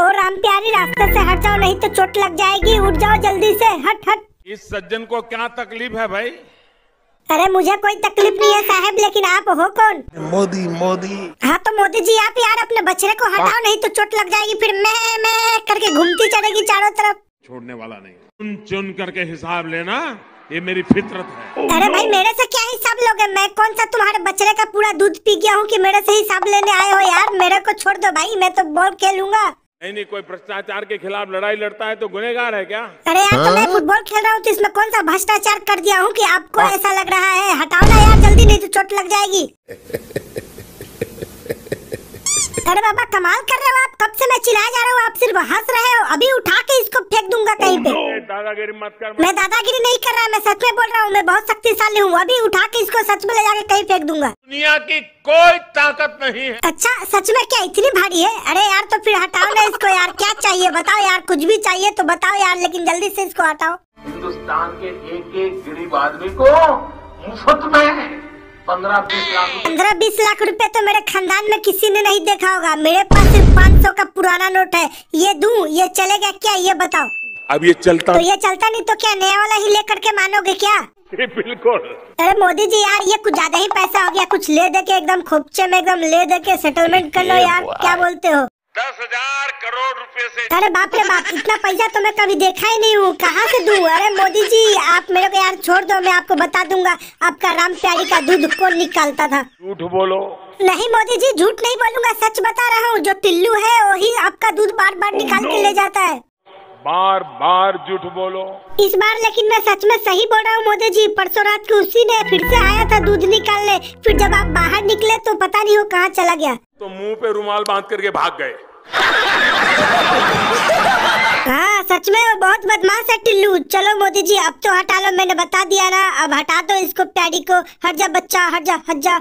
ओ राम प्यारी रास्ते से हट जाओ नहीं तो चोट लग जाएगी। उठ जाओ जल्दी से हट हट। इस सज्जन को क्या तकलीफ़ है भाई? अरे मुझे कोई तकलीफ़ नहीं है साहब लेकिन आप हो कौन? मोदी मोदी। हाँ तो मोदी जी आप यार अपने बछड़े को हटाओ नहीं तो चोट लग जाएगी फिर मैं मैं करके घूमती चलेगी चारों तरफ़। छोड़ने वाला नहीं। चुन चुन करके हिसाब लेना ये मेरी फितरत है। अरे भाई मेरे से क्या हिसाब लोगे? मैं कौन सा तुम्हारे बछड़े का पूरा दूध पी गया हूँ कि मेरे से हिसाब लेने आए हो यार? मेरे को छोड़ दो भाई मैं तो बॉल खेलूँगा। नहीं नहीं कोई भ्रष्टाचार के खिलाफ लड़ाई लड़ता है तो गुनेगार है क्या? अरे यार तो मैं फुटबॉल खेल रहा हूँ तो इसमें कौन सा भ्रष्टाचार कर दिया हूँ कि आपको ऐसा लग रहा है? हटाओ ना यार जल्दी नहीं तो चोट लग जाएगी। अरे बाबा कमाल कर रहे हो आप। कब से मैं चिल्लाया जा रहा हूँ? आप सिर्फ़ हंस रहे हो। अभी उठा के इसको फेंक दूँगा कहीं पे। दादागिरी मत कर मैं दादागिरी नहीं कर रहा मैं सच में बोल रहा हूँ मैं बहुत शक्तिशाली हूँ। अभी उठा के इसको सच में ले जाके कहीं फेंक दूँगा। दुनिया की कोई ताकत नहीं है। अच्छा सच में क्या इतनी भारी है? अरे यार तो फिर हटाओ ना इसको यार क्या चाहिए? बताओ यार कुछ भी चाहिए तो बताओ यार लेकिन जल्दी से इसको हटाओ। हिंदुस्तान के एक एक गरीब आदमी को मुफ़्त में पंद्रह बीस लाख पंद्रह बीस लाख रुपए तो मेरे खानदान में किसी ने नहीं देखा होगा। मेरे पास पाँच सौ का पुराना नोट है। ये दू ये चलेगा क्या? ये बताओ। अब ये चलता तो ये चलता नहीं तो क्या नया वाला ही लेकर के मानोगे क्या? बिल्कुल। अरे मोदी जी यार ये कुछ ज़्यादा ही पैसा हो गया। कुछ ले दे के एकदम खोपचे में एकदम ले दे के सेटलमेंट कर लो यार। क्या बोलते हो? दस हज़ार करोड़ रुपए से अरे बाप रे बाप इतना पैसा तो मैं कभी देखा ही नहीं हूँ। कहाँ से दू? अरे मोदी जी आप मेरे को यार छोड़ दो मैं आपको बता दूँगा आपका राम प्यारी का दूध कौन निकालता था? झूठ बोलो। नहीं मोदी जी झूठ नहीं बोलूँगा सच बता रहा हूँ जो टिल्लू है वही आपका दूध बार बार निकाल के ले जाता है। बार बार झूठ बोलो। इस बार लेकिन मैं सच में सही बोल रहा हूँ मोदी जी परसों रात को उसी ने फिर से आया था दूध निकालने। फिर जब आप बाहर निकले तो पता नहीं वो कहाँ चला गया। तो मुँह पे रुमाल बाँध करके भाग गए। हाँ सच में वो बहुत बदमाश है टिल्लू। चलो मोदी जी, अब तो हटा लो, मैंने बता दिया ना। अब हटा दो इसको पैडी को। हट जा बच्चा, हट जा हट जा।